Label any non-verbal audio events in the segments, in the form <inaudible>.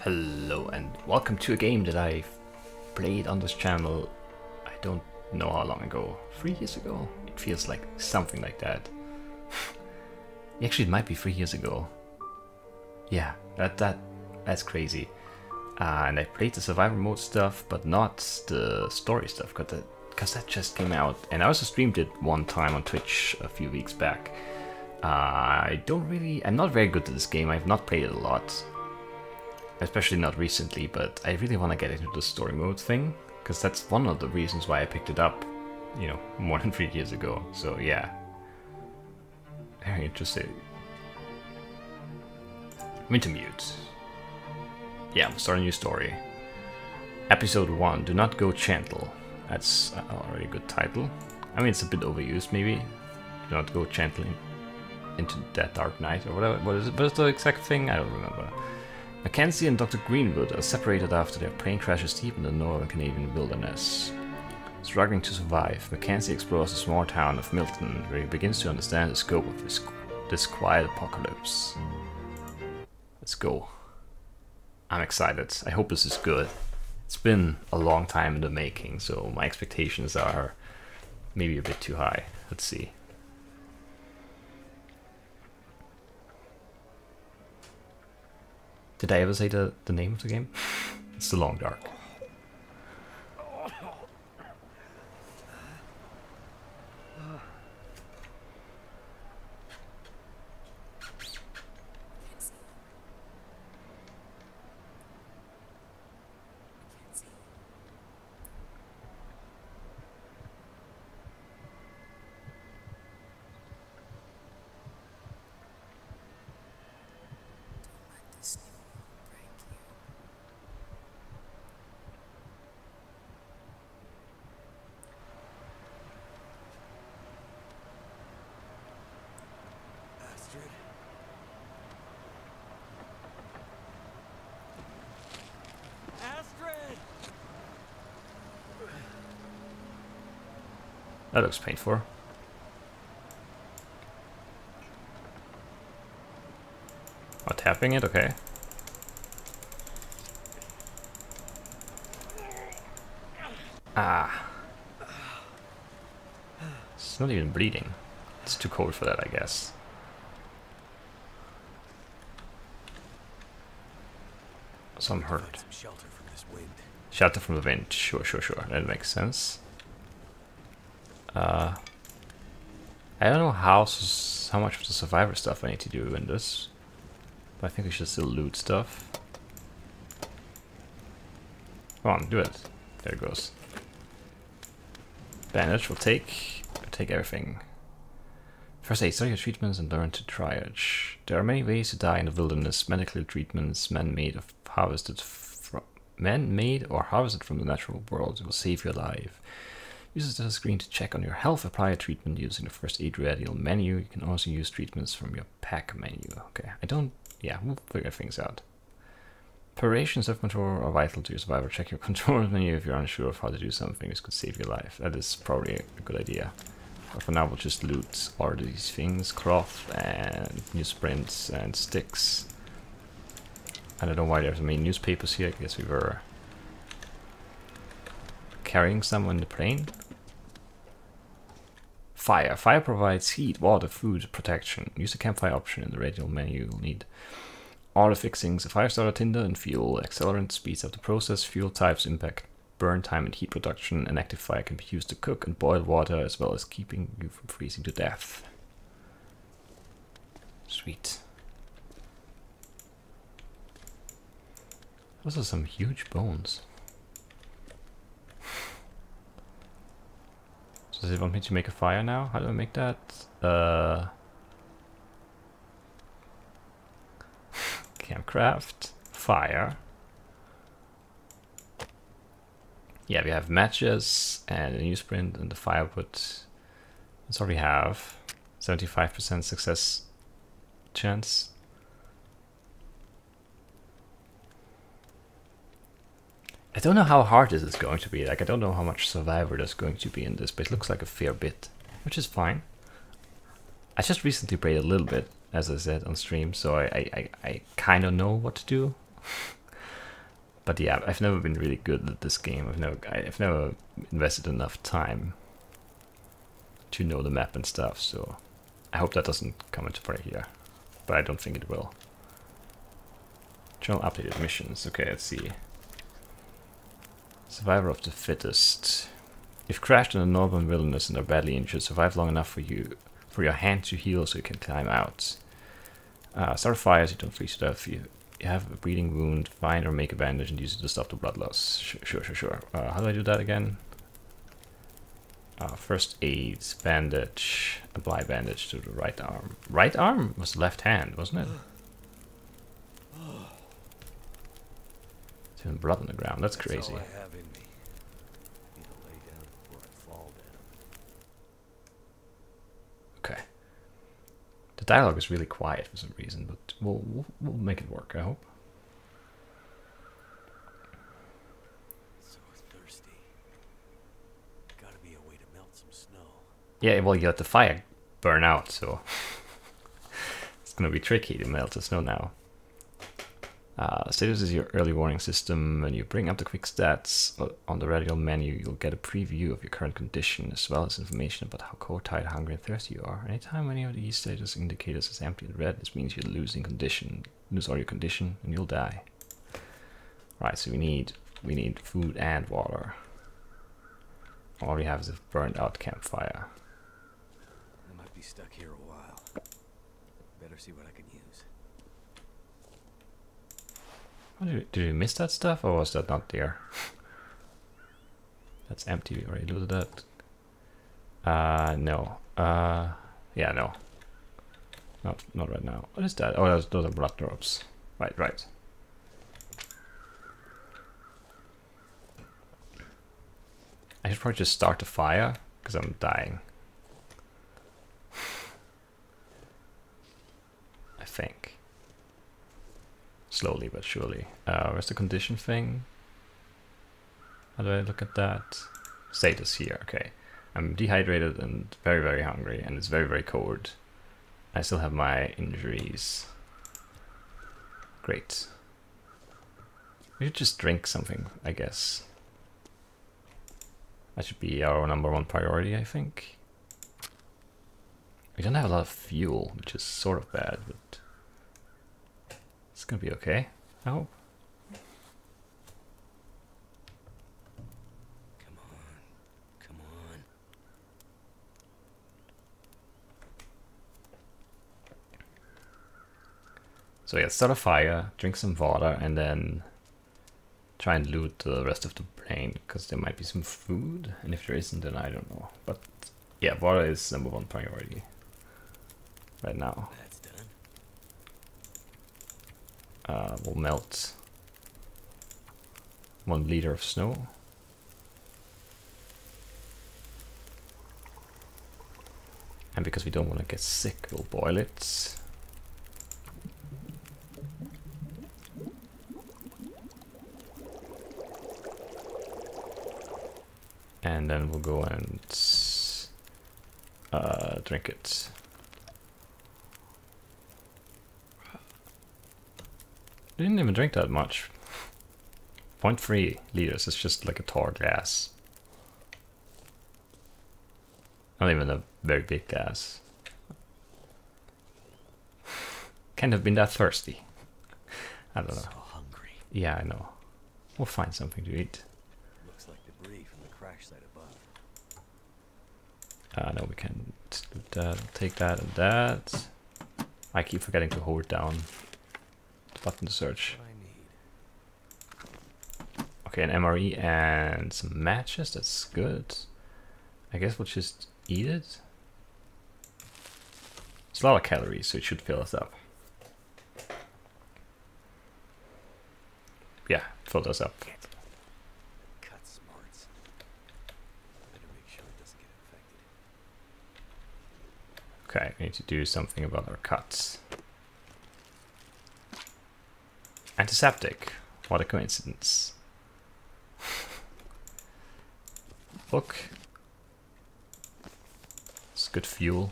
Hello and welcome to a game that I've played on this channel I don't know how long ago, three years ago? It feels like something like that. <laughs> Actually it might be three years ago. Yeah, that that that's crazy. Uh, and I played the survival mode stuff, but not the story stuff, because that, cause that just came out. And I also streamed it one time on Twitch a few weeks back. Uh, I don't really, I'm not very good at this game, I've not played it a lot. Especially not recently, but I really want to get into the story mode thing, because that's one of the reasons why I picked it up, you know, <laughs> more than three years ago. So yeah, very interesting. Wintermute. Yeah, I'm starting a new story. Episode 1, Do Not Go Gentle. That's already a good title. I mean, it's a bit overused, maybe. Do not go gentle in, into that dark night, or whatever. What is it? What is the exact thing? I don't remember. Mackenzie and Dr. Greenwood are separated after their plane crashes deep in the northern Canadian wilderness. Struggling to survive, Mackenzie explores the small town of Milton, where he begins to understand the scope of this, this quiet apocalypse. Let's go. I'm excited. I hope this is good. It's been a long time in the making, so my expectations are maybe a bit too high. Let's see. Did I ever say the, the name of the game? it's The Long Dark. This new world break you. Astrid? Astrid! That looks painful. Oh, tapping it? Okay. Ah. It's not even bleeding. It's too cold for that, I guess. Some hurt. Shelter from. Shelter from the wind. Sure, sure, sure. That makes sense. Uh, I don't know how how much of the survivor stuff I need to do in this, but I think we should still loot stuff. Come on, do it. There it goes. Bandage will take will take everything. First aid, study your treatments and learn to triage. There are many ways to die in the wilderness. Medical treatments, man-made harvested from man-made or harvested from the natural world will save your life. Use the screen to check on your health. Apply a treatment using the first aid radial menu. You can also use treatments from your pack menu. Okay, I don't. Yeah, we'll figure things out. Preparation and self-control are vital to your survival. Check your <laughs> control menu if you're unsure of how to do something. This could save your life. That is probably a good idea. But for now, we'll just loot all these things: cloth and newsprints and sticks. I don't know why there's so many newspapers here. I guess we were carrying some on the plane. Fire. Fire provides heat, water, food, protection. Use the campfire option in the radial menu. You'll need the fixings, a fire starter, tinder, and fuel. Accelerant speeds up the process. Fuel types impact burn time and heat production. An active fire can be used to cook and boil water, as well as keeping you from freezing to death. Sweet. Those are some huge bones. Does it want me to make a fire now? How do I make that? Uh, <laughs> campcraft, fire. Yeah, we have matches and a newsprint and the firewood. That's all we have. 75% success chance. I don't know how hard this is going to be. Like, I don't know how much survivor there's going to be in this, but it looks like a fair bit, which is fine. I just recently played a little bit, as I said on stream, so I I, I, I kind of know what to do. <laughs> But yeah, I've never been really good at this game. I've never I've never invested enough time to know the map and stuff. So I hope that doesn't come into play here, but I don't think it will. General updated missions. Okay, let's see. Survivor of the fittest. You've crashed in the northern wilderness and are badly injured. Survive long enough for you for your hand to heal so you can climb out. Uh, start fires, you don't freeze to death. You, you have a bleeding wound, find or make a bandage and use it to stop the blood loss. Sure, sure, sure. sure. Uh, how do I do that again? Uh, first aid, bandage, apply bandage to the right arm. Right arm was left hand, wasn't it? Even blood on the ground. That's That's crazy. all I have in me. Need to lay down before I fall down. Okay. The dialogue is really quiet for some reason, but we'll we'll, we'll make it work. I hope. So thirsty. Gotta be a way to melt some snow. Yeah, well, you let the fire burn out, so <laughs> it's gonna be tricky to melt the snow now. Uh, status is your early warning system. When you bring up the quick stats uh, on the radial menu, you'll get a preview of your current condition as well as information about how cold, tired, hungry, and thirsty you are. Anytime any of these status indicators is empty in red, this means you're losing condition, lose all your condition, and you'll die. Right, so we need we need food and water. All we have is a burned out campfire. I might be stuck here a while. Better see what I can use. Oh, did, did we miss that stuff, or was that not there? <laughs> That's empty. We already looted that. Uh, no. Uh, yeah, no. Not, not right now. What is that? Oh, those, those are blood drops. Right, right. I should probably just start the fire because I'm dying. <sighs> I think slowly but surely. Uh, where's the condition thing? How do I look at that? Status here, okay. I'm dehydrated and very, very hungry, and it's very, very cold. I still have my injuries. Great. We should just drink something, I guess. That should be our number one priority, I think. We don't have a lot of fuel, which is sort of bad, but gonna be okay. I hope. Come on. Come on. So yeah, start a fire, drink some water, and then try and loot the rest of the plane because there might be some food, and if there isn't, then I don't know. But yeah, water is number one priority right now. That's done. Uh, we'll melt one liter of snow. And because we don't want to get sick, we'll boil it. And then we'll go and uh, drink it. Didn't even drink that much. 0.3 liters, it's just like a tall glass. Not even a very big glass. Can't have been that thirsty. I don't know. So hungry. Yeah, I know. We'll find something to eat. Looks like debris from the crash site above. Uh, no, we can do that, take that and that. I keep forgetting to hold down button to search. What I need. Okay, an MRE and some matches, that's good. I guess we'll just eat it. It's a lot of calories, so it should fill us up. Yeah, filled us up. Cut smarts. Better make sure it doesn't get infected. Okay, we need to do something about our cuts. Antiseptic. What a coincidence. Book. It's good fuel.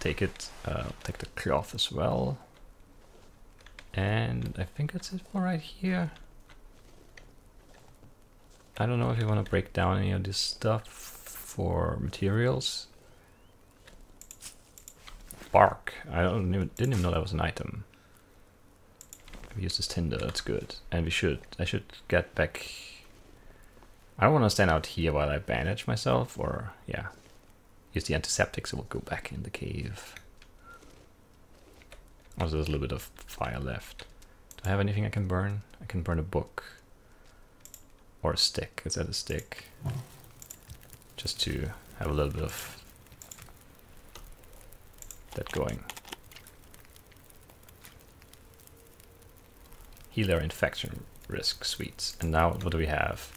Take it. Uh, take the cloth as well. And I think that's it for right here. I don't know if you want to break down any of this stuff for materials. Bark. I don't even, didn't even know that was an item. We use this tinder, that's good. And we should. I should get back. I don't want to stand out here while I bandage myself, or yeah, use the antiseptic, so we'll go back in the cave. Also, there's a little bit of fire left. Do I have anything I can burn? I can burn a book. Or a stick. Is that a stick? Just to have a little bit of that going. Healer infection risk sweets. And now what do we have?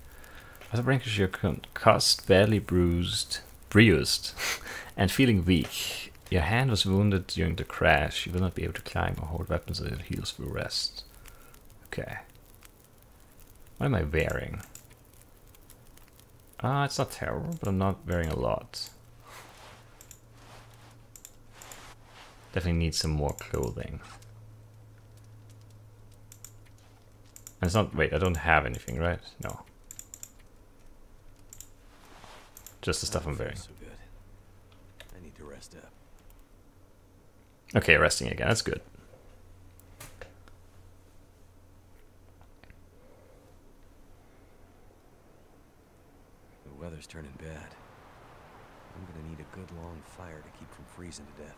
As a branch you're concussed, badly bruised, bruised, <laughs> and feeling weak. Your hand was wounded during the crash. You will not be able to climb or hold weapons until it heals through rest. Okay. What am I wearing? Ah, uh, it's not terrible, but I'm not wearing a lot. Definitely need some more clothing. And it's not, wait, I don't have anything, right? No. Just the stuff I'm wearing. So good. I need to rest up. Okay, resting again, that's good. The weather's turning bad. I'm gonna need a good long fire to keep from freezing to death.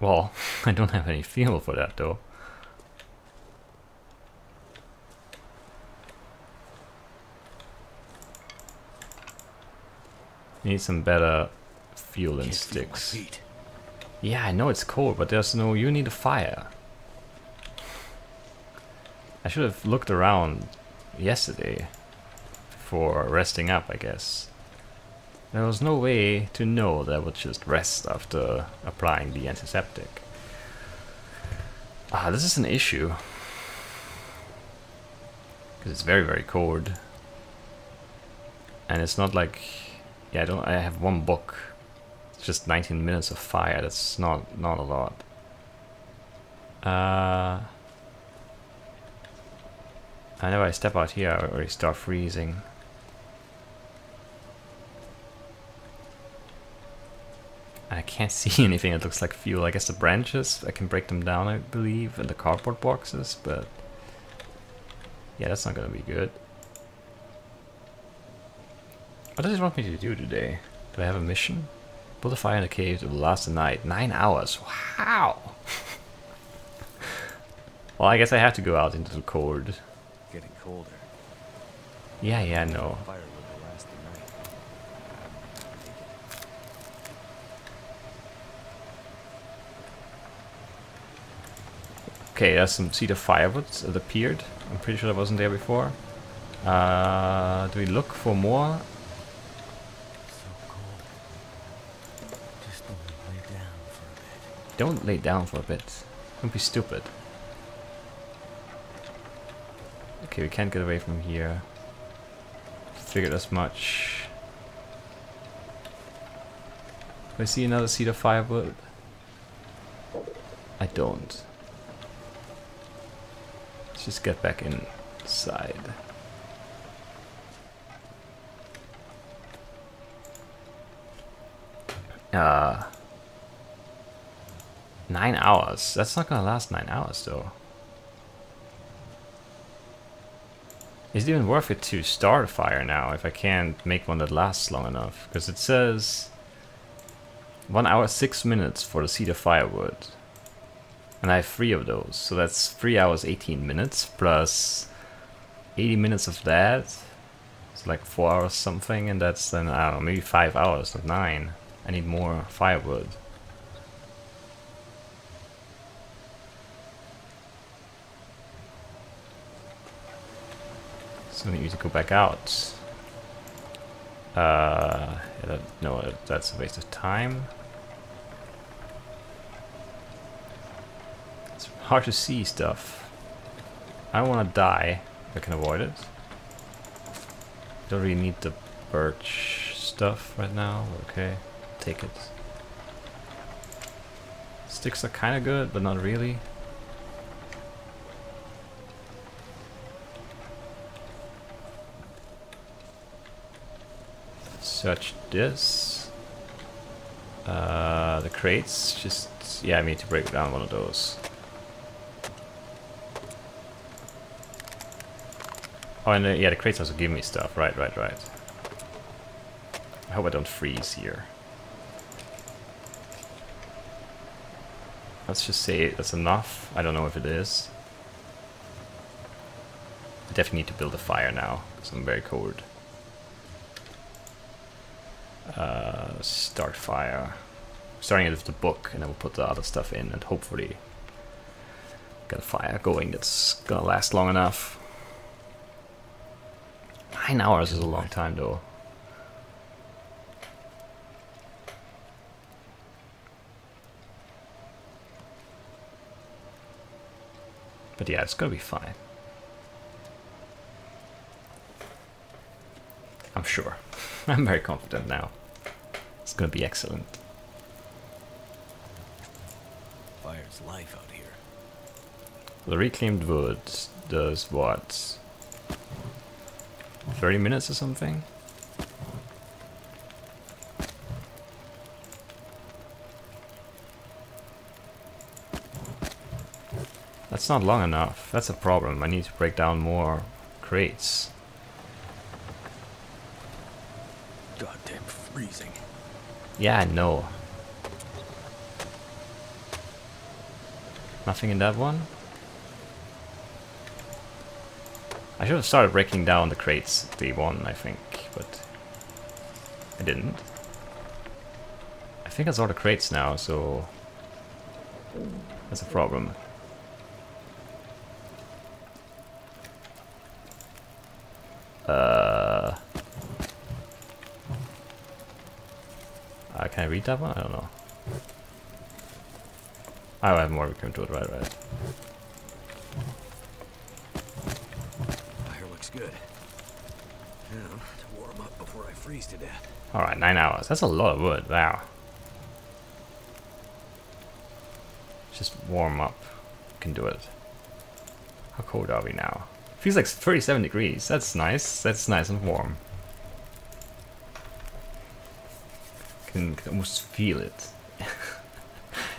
Well, <laughs> I don't have any fuel for that though. Need some better fuel and Can't feel my sticks. Yeah, I know it's cold, but there's no. You need a fire. I should have looked around yesterday for resting up, I guess. There was no way to know that I would just rest after applying the antiseptic. Ah, this is an issue. Because it's very, very cold. And it's not like... Yeah, I don't. I have one book. It's just 19 minutes of fire. That's not not a lot. Uh, whenever I step out here, I already start freezing. I can't <laughs> see anything that looks like fuel. I guess the branches, I can break them down, I believe, and the cardboard boxes, but yeah, that's not gonna be good. What does it want me to do today? Do I have a mission? Build a fire in the cave that will last the night. Nine hours. Wow. <laughs> well, I guess I have to go out into the cold. Getting colder. Yeah, yeah, no. Fire will last the night. Take it. Okay, there's some cedar firewood that appeared. I'm pretty sure that wasn't there before. Uh, do we look for more? Don't lay down for a bit. Don't be stupid. Okay, we can't get away from here. Figured as much. Do I see another cedar firewood? I don't. Let's just get back inside. Uh, nine hours. That's not gonna last nine hours though. Is it even worth it to start a fire now if I can't make one that lasts long enough? Because it says one hour six minutes for the cedar firewood. And I have three of those, so that's three hours eighteen minutes plus eighty minutes of that. It's like four hours something, and that's then I don't know, maybe five hours, not nine. I need more firewood. We need to go back out. Uh, no, that's a waste of time. It's hard to see stuff. I don't want to die I can avoid it. Don't really need the birch stuff right now. Okay, take it. Sticks are kind of good, but not really. Search this. Uh, the crates, just, yeah, I need to break down one of those. Oh, and uh, yeah, the crates also give me stuff. Right, right, right. I hope I don't freeze here. Let's just say that's enough. I don't know if it is. I definitely need to build a fire now, because I'm very cold. Uh, start fire. Starting it with the book, and then we'll put the other stuff in, and hopefully get a fire going that's gonna last long enough. Nine hours is a long time, though. But yeah, it's gonna be fine. I'm sure. <laughs> I'm very confident now. It's gonna be excellent. Fire's life out here. The reclaimed wood does what? 30 minutes or something? That's not long enough. That's a problem. I need to break down more crates. Goddamn freezing. Yeah, I know. Nothing in that one? I should have started breaking down the crates day one, I think, but I didn't. I think that's all the crates now, so that's a problem. Uh, can I read that one? I don't know. Oh, I have more. We come to it. Right, right. Fire looks good. Now, to warm up before I freeze to death. All right, nine hours. That's a lot of wood. Wow. Just warm up. Can do it. How cold are we now? Feels like 37 degrees. That's nice. That's nice and warm. Can, almost feel it. it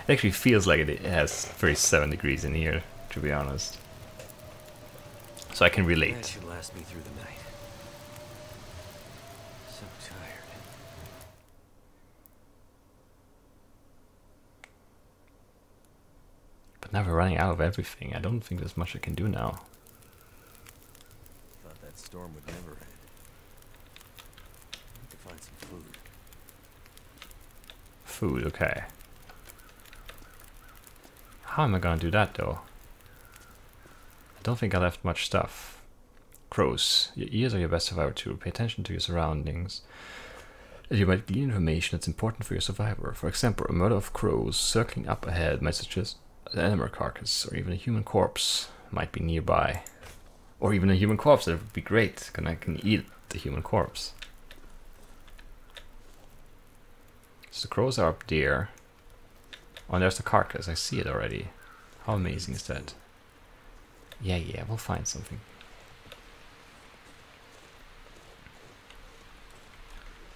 actually feels like it has 37 degrees in here, to be honest. So I can That relate. should last me through the night. So tired. But now we're running out of everything. I don't think there's much I can do now. Thought that storm would never end. Need to find some food. Food, okay. How am I gonna do that though? I don't think I left much stuff. Crows. Your ears are your best survivor tool. Pay attention to your surroundings. You might glean information that's important for your survivor. For example, a murder of crows circling up ahead might suggest an animal carcass or even a human corpse might be nearby. Or even a human corpse, that would be great, because I can eat the human corpse. So the crows are up there. Oh, and there's the carcass. I see it already. How amazing is that? Yeah, yeah, we'll find something.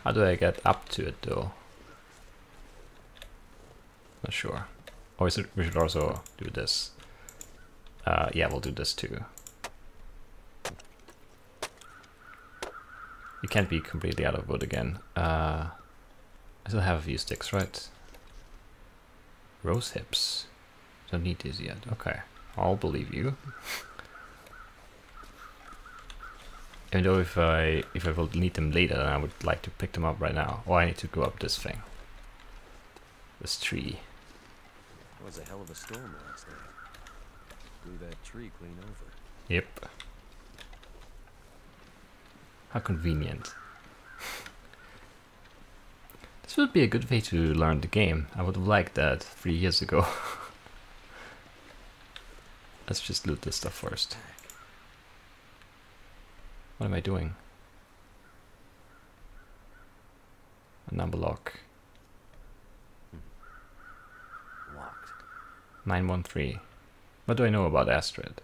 How do I get up to it though? Not sure. Or is it, we should also do this. Uh, yeah, we'll do this too. You can't be completely out of wood again. Uh, I still have a few sticks, right? Rose hips. Don't need these yet. Okay, I'll believe you. Even though if I if I will need them later, then I would like to pick them up right now. Or I need to go up this thing. This tree. That was a hell of a storm last night. Blew that tree clean over. Yep. How convenient. This would be a good way to learn the game. I would have liked that three years ago. <laughs> Let's just loot this stuff first. What am I doing? A number lock. Hmm. Locked. 913. What do I know about Astrid?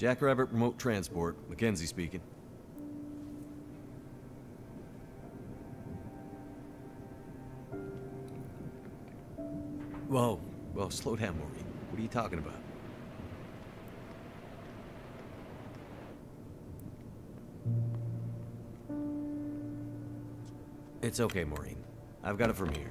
Jackrabbit Remote Transport, Mackenzie speaking. Whoa, well, slow down, Maureen. What are you talking about? It's okay, Maureen. I've got it from here.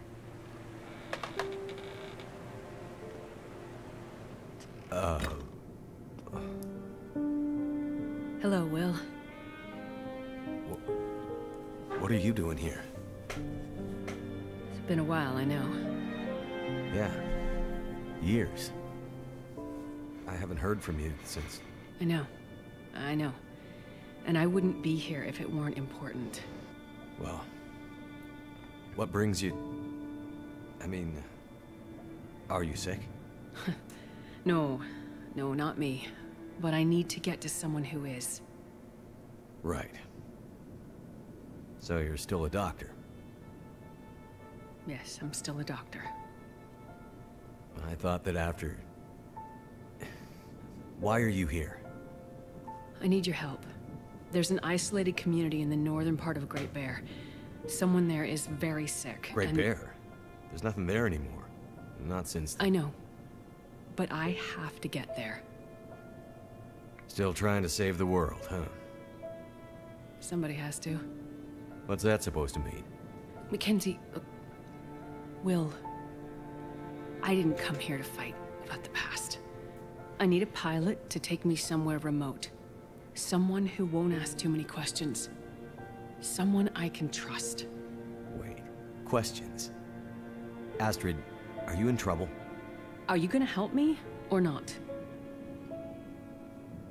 Been a while, I know. Yeah. Years. I haven't heard from you since. I know. I know. And I wouldn't be here if it weren't important. Well. What brings you. I mean. Are you sick? <laughs> No, no, not me. But I need to get to someone who is. Right. So you're still a doctor? Yes, I'm still a doctor. I thought that after. Why are you here? I need your help. There's an isolated community in the northern part of Great Bear. Someone there is very sick. Great and- Bear. There's nothing there anymore. Not since. I know. But I have to get there. Still trying to save the world, huh? Somebody has to. What's that supposed to mean? Mackenzie. Uh, Will. I didn't come here to fight about the past. I need a pilot to take me somewhere remote. Someone who won't ask too many questions. Someone I can trust. Wait. Questions. Astrid, are you in trouble? Are you gonna help me or not?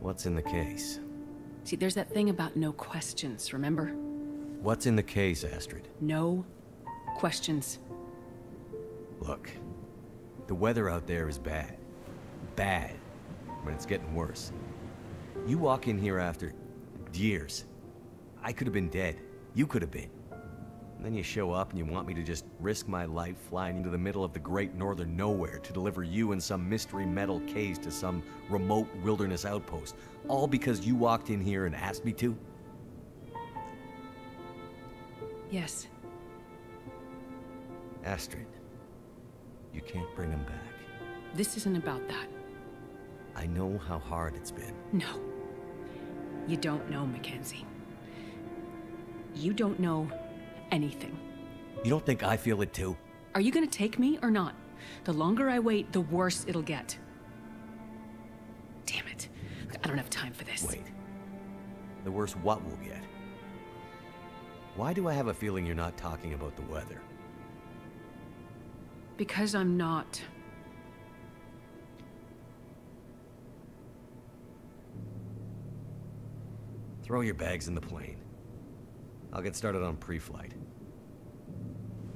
What's in the case? See, there's that thing about no questions, remember? What's in the case, Astrid? No questions. Look, the weather out there is bad. Bad. But it's getting worse. You walk in here after years. I could have been dead. You could have been. And then you show up and you want me to just risk my life flying into the middle of the great northern nowhere to deliver you in some mystery metal case to some remote wilderness outpost. All because you walked in here and asked me to? Yes, Astrid, you can't bring him back. this isn't about that. I know how hard it's been. No. You don't know, Mackenzie. You don't know anything. You don't think I feel it too? Are you gonna take me or not? The longer I wait, the worse it'll get. Damn it. I don't have time for this. Wait. The worse what we'll get? Why do I have a feeling you're not talking about the weather? Because I'm not. Throw your bags in the plane. I'll get started on pre-flight.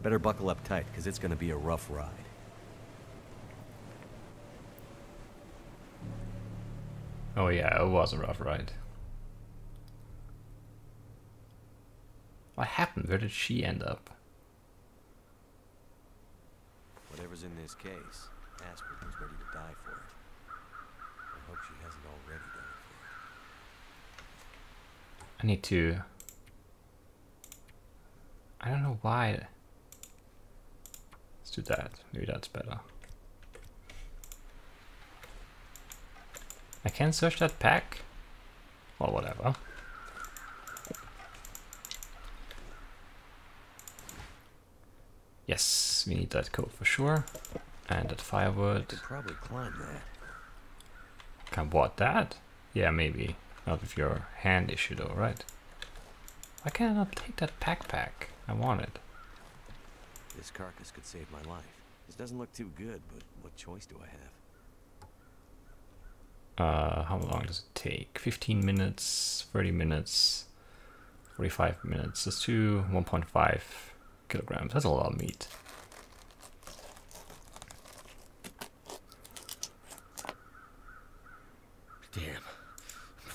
Better buckle up tight, because it's gonna be a rough ride. Oh yeah, it was a rough ride. What happened? Where did she end up? Whatever's in this case, Astrid was ready to die for it. I hope she hasn't already done it for it. I need to. I don't know why. Let's do that. Maybe that's better. I can search that pack. Or whatever. Yes, we need that code for sure. And that firewood. Could probably climb that. Can what that? Yeah, maybe. Not with your hand issue though, right? Why can I not take that backpack? I want it. This carcass could save my life. This doesn't look too good, but what choice do I have? Uh, how long does it take? 15 minutes, 30 minutes, 45 minutes. Let's do 1.5 kilograms. That's a lot of meat.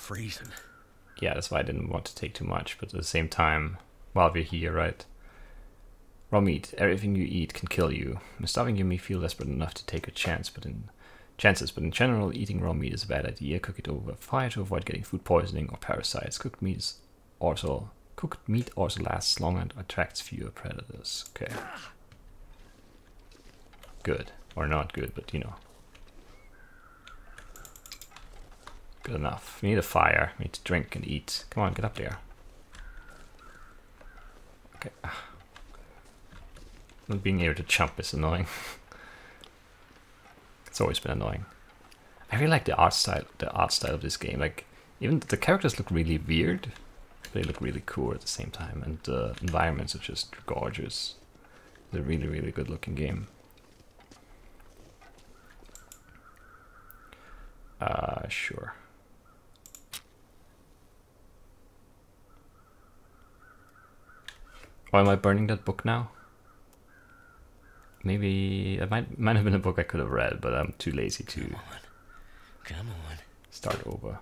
Freezing. Yeah, that's why I didn't want to take too much, but at the same time, while we're here, right? Raw meat, everything you eat can kill you. Starving you may feel desperate enough to take a chance, but in chances, but in general, eating raw meat is a bad idea. Cook it over a fire to avoid getting food poisoning or parasites. Cooked meat also cooked meat also lasts longer and attracts fewer predators. Okay. Good. Or not good, but you know. Good enough. We need a fire. We need to drink and eat. Come on, get up there. Okay. Not being able to jump is annoying. <laughs> it's always been annoying. I really like the art style the art style of this game. Like even the characters look really weird. They look really cool at the same time and the environments are just gorgeous. It's a really, really good looking game. Uh sure. Why am I burning that book now? Maybe it might might have been a book I could have read, but I'm too lazy to Come on. Come on. start over.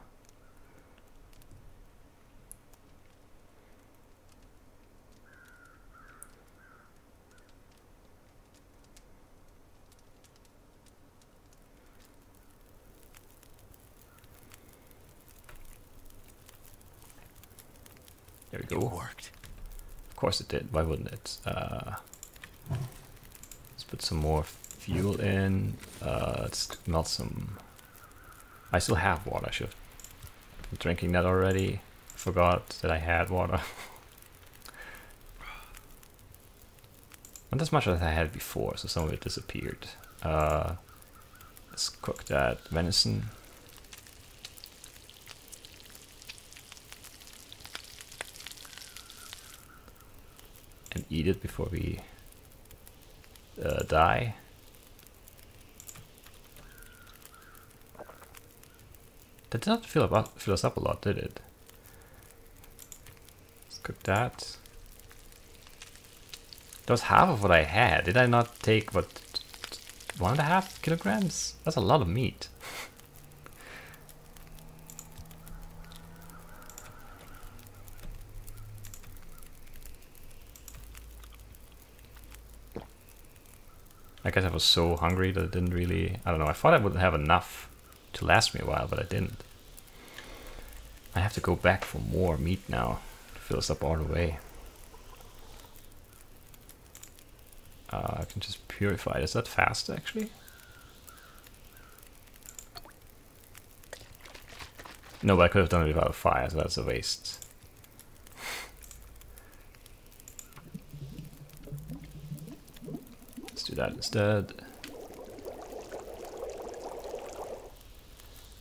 There we go. It worked. Course it did. Why wouldn't it? Uh, let's put some more fuel in. Uh, let's melt some. I still have water. I should have been drinking that already. Forgot that I had water. <laughs> Not as much as I had before, so some of it disappeared. Uh, let's cook that venison. Eat it before we uh, die. That did not fill, up, fill us up a lot, did it? Let's cook that. That was half of what I had. Did I not take, what, one and a half kilograms? That's a lot of meat. I guess I was so hungry that I didn't really. I don't know. I thought I would have enough to last me a while, but I didn't. I have to go back for more meat now to fill us up all the way. Uh, I can just purify. Is that fast actually? No, but I could have done it without a fire, so that's a waste. That instead.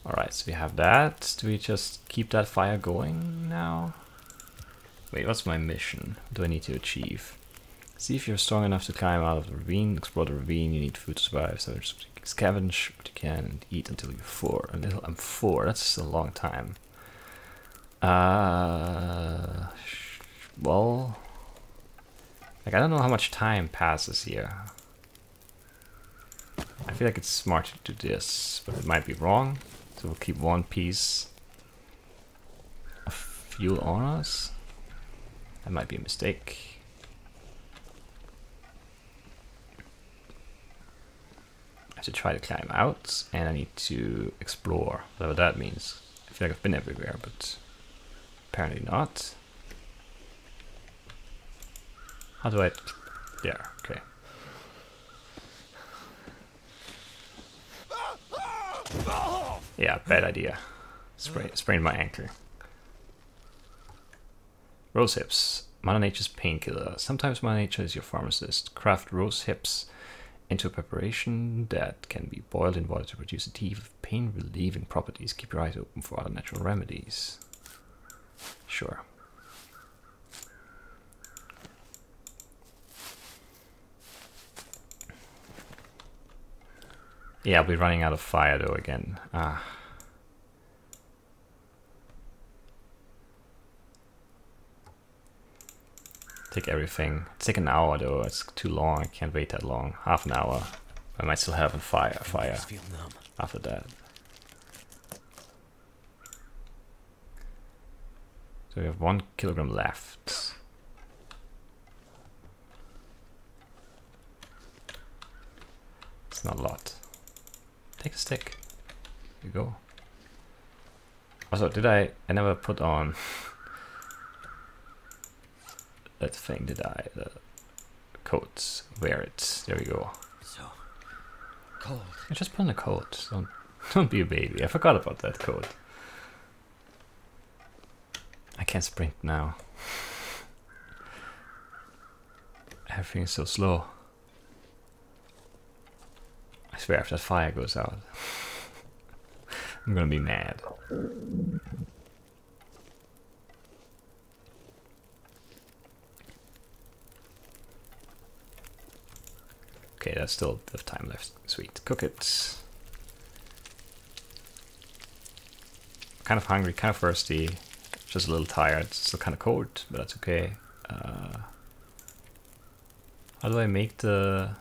Alright, so we have that. Do we just keep that fire going now? Wait, what's my mission? What do I need to achieve? See if you're strong enough to climb out of the ravine, explore the ravine, you need food to survive, so just scavenge what you can and eat until you're four. I'm four, that's a long time. Uh, well, like I don't know how much time passes here. I feel like it's smart to do this, but it might be wrong. So we'll keep one piece of fuel on us. That might be a mistake. I have to try to climb out, and I need to explore, whatever that means. I feel like I've been everywhere, but apparently not. How do I... There, okay. Yeah, bad idea. Sprain, sprained my ankle. Rose hips. Mother Nature's painkiller. Sometimes Mother Nature is your pharmacist. Craft rose hips into a preparation that can be boiled in water to produce a tea with pain relieving properties. Keep your eyes open for other natural remedies. Sure. Yeah, I'll be running out of fire though again. Ah. Take everything. Take an hour though. It's too long. I can't wait that long. Half an hour. I might still have a fire. Fire after that. So we have one kilogram left. It's not a lot. Take a stick. There you go. Also, did I... I never put on... that thing, did I? The coats. Wear it. There we go. So cold. I just put on a coat. Don't, don't be a baby. I forgot about that coat. I can't sprint now. <laughs> Everything's so slow. I swear if that fire goes out, I'm gonna be mad. Okay, that's still the time left. Sweet. Cook it. Kind of hungry, kind of thirsty, just a little tired. Still kind of cold, but that's okay. Uh, how do I make the...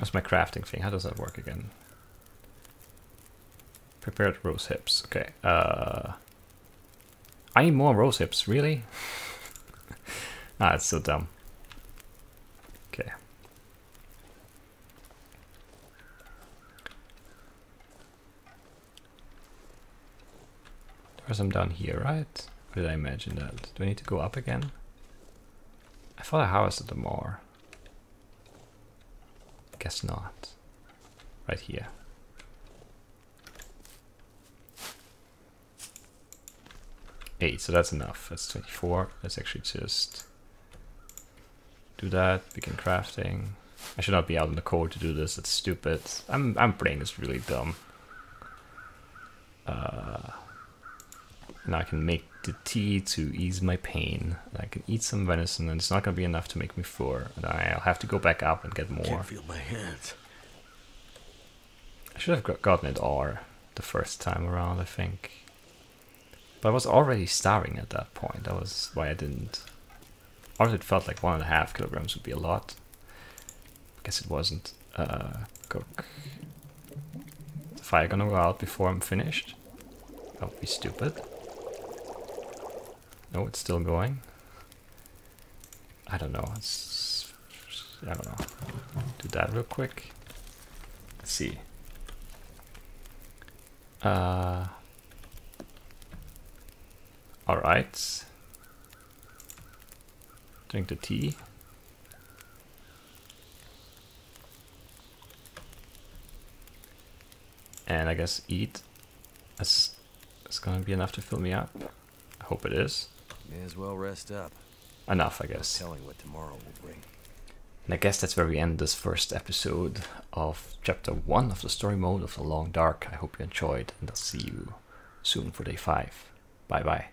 What's my crafting thing? How does that work again? Prepared rose hips. Okay. Uh, I need more rose hips. Really? <laughs> ah, it's so dumb. Okay. There's some down here, right? Or did I imagine that? Do I need to go up again? I thought I harvested them more. Guess not. Right here. Eight, so that's enough. That's 24. Let's actually just do that. Begin crafting. I should not be out in the cold to do this. that's stupid. I'm I'm playing this really dumb. Uh, now I can make the tea to ease my pain. I can eat some venison, and it's not gonna be enough to make me full. And I'll have to go back up and get more. Can't feel my hands. I should have gotten it R the first time around, I think. But I was already starving at that point. That was why I didn't. Or it felt like one and a half kilograms would be a lot. Guess it wasn't. Uh, cook. Is the fire gonna go out before I'm finished? That would be stupid. No, it's still going. I don't know. It's, I don't know. Do that real quick. Let's see. Uh, all right. Drink the tea. And I guess eat. That's, that's gonna be enough to fill me up. I hope it is. May as well rest up. Enough, I guess. Telling what tomorrow will bring. And I guess that's where we end this first episode of chapter 1 of the story mode of The Long Dark. I hope you enjoyed, and I'll see you soon for day 5. Bye bye.